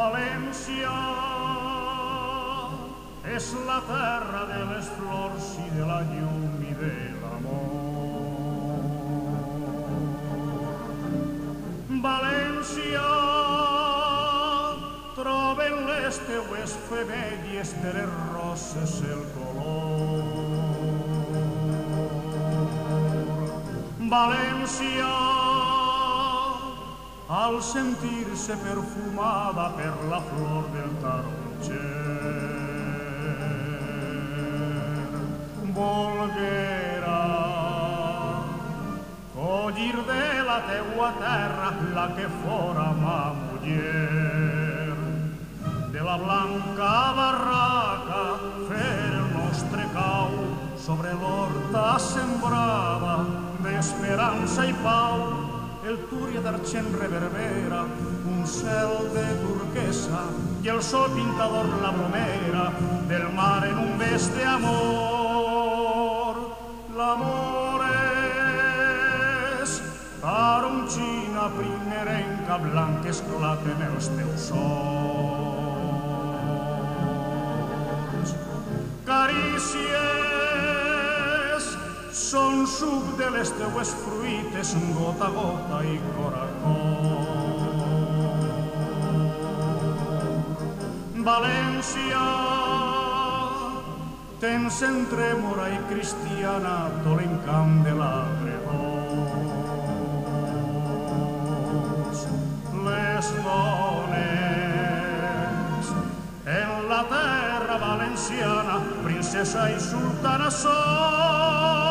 València és la terra de les flors i de la llum i de l'amor. València troben les teues femelles de les roses el color. València al sentirse perfumada per la flor del taroncer. Volverà collir de la teua terra la que fora ma muller. De la blanca barraca fer el nostre cau sobre l'horta sembrava d'esperança i pau el túria d'argent reverbera, un cel de turquesa i el sol pintador la bromera del mar en un bes d'amor. L'amor és taronxina primerenca blanca esclata en els teus sons. Carícies són suc de les teues fruites, gota a gota i cor a cor. València, tens entre mora i cristiana tot l'encant de l'agredós. Les dones en la terra valenciana, princesa i sultana són